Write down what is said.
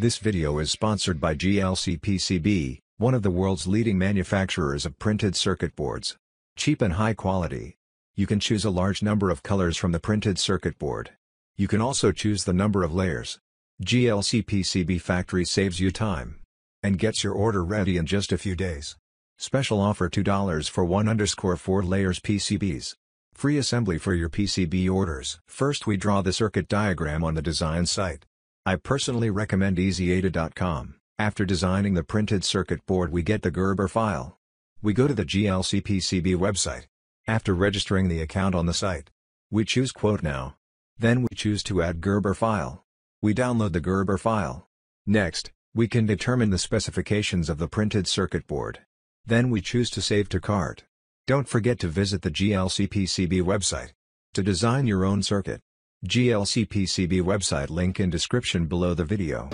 This video is sponsored by JLCPCB, one of the world's leading manufacturers of printed circuit boards. Cheap and high quality. You can choose a large number of colors from the printed circuit board. You can also choose the number of layers. JLCPCB Factory saves you time and gets your order ready in just a few days. Special offer $2 for 1 underscore 4 layers PCBs. Free assembly for your PCB orders. First we draw the circuit diagram on the design site. I personally recommend EasyEDA.com. After designing the printed circuit board we get the Gerber file. We go to the JLCPCB website. After registering the account on the site, we choose Quote Now. Then we choose to add Gerber file. We download the Gerber file. Next, we can determine the specifications of the printed circuit board. Then we choose to save to cart. Don't forget to visit the JLCPCB website to design your own circuit. JLCPCB website link in description below the video.